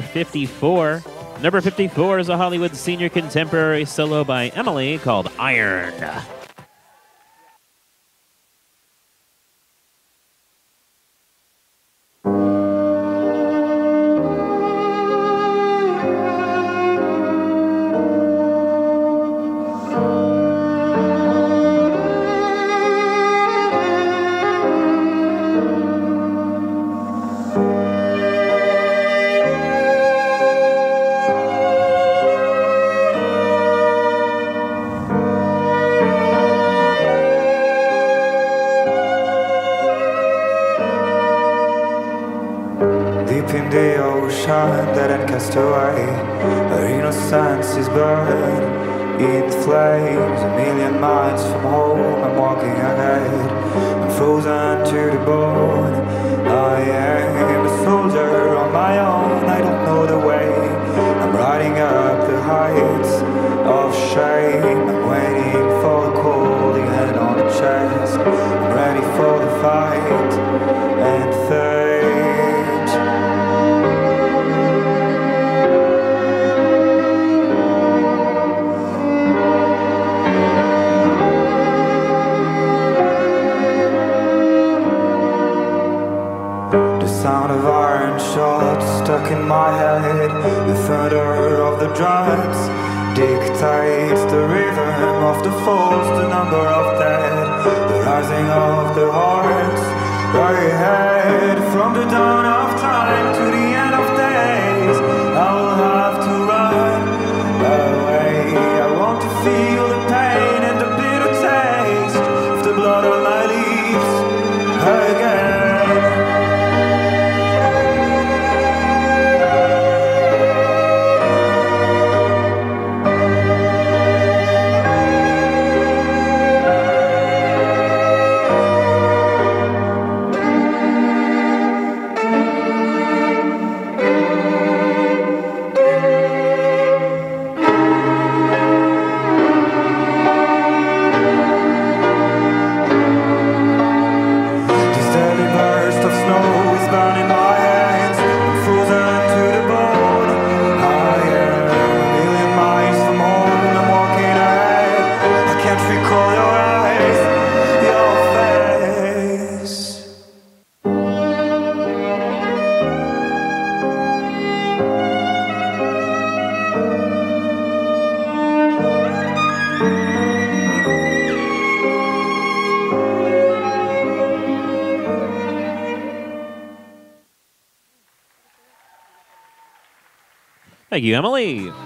54. Number 54 is a Hollywood senior contemporary solo by Emily called Iron. In the ocean that had cast away Her innocence is burned in flames A million miles from home I'm walking ahead. I'm frozen to the bone. I am The sound of iron shots stuck in my head. The thunder of the drums dictates the rhythm of the falls The number of dead, the rising of the hearts Right Ahead from the dawn Thank you, Emily.